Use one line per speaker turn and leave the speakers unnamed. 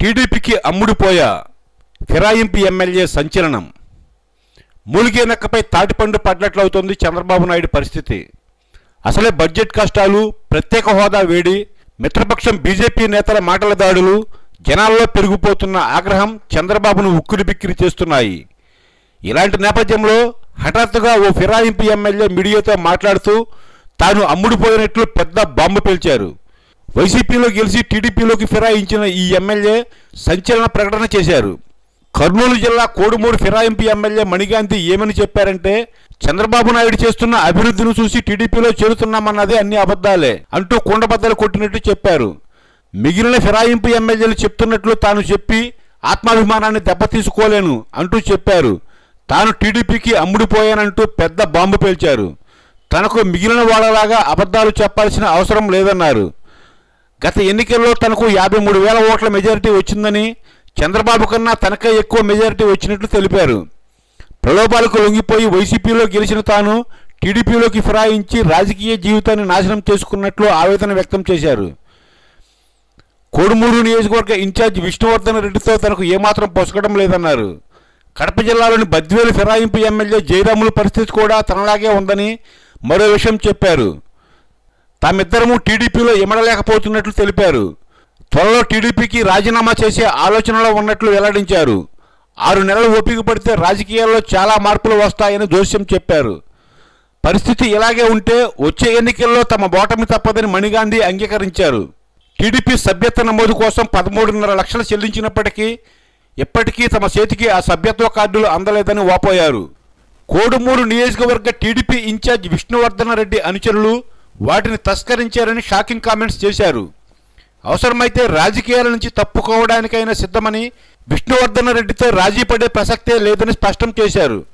టీడీపీకి అమ్ముడుపోయా ఫిరాయింపు ఎమ్మెల్యే సంచలనం. మూలిగే నక్కపై తాటిపండు పడ్డట్లవుతోంది చంద్రబాబు నాయుడు పరిస్థితి. అసలే బడ్జెట్ కష్టాలు ప్రత్యేక హోదా వేడి మిత్రపక్షం బీజేపీ నేతల మాటల దాడులు జనాల్లో పెరిగిపోతున్న ఆగ్రహం చంద్రబాబును ఉక్కిరిబిక్కిరి చేస్తున్నాయి. ఇలాంటి నేపథ్యంలో హఠాత్తుగా ఓ ఫిరాయింపు ఎమ్మెల్యే మీడియాతో మాట్లాడుతూ తాను అమ్ముడుపోయినట్లు పెద్ద బాంబు పేల్చారు. వైసీపీలో గెలిచి టీడీపీలోకి ఫిరాయించిన ఈ ఎమ్మెల్యే సంచలన ప్రకటన చేశారు. కర్నూలు జిల్లా కోడుమూరు ఫిరాయింపు ఎమ్మెల్యే మణిగాంధీ ఏమని చెప్పారంటే చంద్రబాబు నాయుడు చేస్తున్న అభివృద్ధిని చూసి టీడీపీలో చేరుతున్నామన్నదే అన్ని అబద్ధాలే అంటూ కుండబద్దలు కొట్టినట్టు చెప్పారు. మిగిలిన ఫిరాయింపు ఎమ్మెల్యేలు చెప్తున్నట్లు తాను చెప్పి ఆత్మాభిమానాన్ని దెబ్బతీసుకోలేను అంటూ చెప్పారు. తాను టీడీపీకి అమ్ముడిపోయానంటూ పెద్ద బాంబు పేల్చారు. తనకు మిగిలిన వాళ్ళలాగా అబద్ధాలు చెప్పాల్సిన అవసరం లేదన్నారు. గత ఎన్నికల్లో తనకు యాభై మూడు వేల ఓట్ల మెజారిటీ వచ్చిందని చంద్రబాబు కన్నా తనకే ఎక్కువ మెజారిటీ వచ్చినట్లు తెలిపారు. ప్రలోభాలకు లొంగిపోయి వైసీపీలో గెలిచిన తాను టీడీపీలోకి ఫిరాయించి రాజకీయ జీవితాన్ని నాశనం చేసుకున్నట్లు ఆవేదన వ్యక్తం చేశారు. కోడుమూరు నియోజకవర్గ ఇన్ఛార్జ్ విష్ణువర్ధన్ రెడ్డితో తనకు ఏమాత్రం పొసగడం లేదన్నారు. కడప జిల్లాలోని బద్వేలు ఫిరాయింపు ఎమ్మెల్యే జయరాముల పరిస్థితి కూడా తనలాగే ఉందని మరో విషయం చెప్పారు. తామిద్దరము టీడీపీలో ఇమడలేకపోతున్నట్లు తెలిపారు. త్వరలో టీడీపీకి రాజీనామా చేసే ఆలోచనలో ఉన్నట్లు వెల్లడించారు. ఆరు నెలలు ఓపిక పడితే రాజకీయాల్లో చాలా మార్పులు వస్తాయని జోస్యం చెప్పారు. పరిస్థితి ఇలాగే ఉంటే వచ్చే ఎన్నికల్లో తమ ఓటమి తప్పదని మణిగాంధీ అంగీకరించారు. టీడీపీ సభ్యత్వ నమోదు కోసం పదమూడున్నర లక్షలు చెల్లించినప్పటికీ ఇప్పటికీ తమ చేతికి ఆ సభ్యత్వ కార్డులు అందలేదని వాపోయారు. కోడుమూరు నియోజకవర్గ టీడీపీ ఇన్ఛార్జ్ విష్ణువర్ధన రెడ్డి అనుచరులు వాటిని తస్కరించారని షాకింగ్ కామెంట్స్ చేశారు. అవసరమైతే రాజకీయాల నుంచి తప్పుకోవడానికైనా సిద్ధమని విష్ణువర్ధన రెడ్డితో రాజీ పడే ప్రసక్తే లేదని స్పష్టం చేశారు.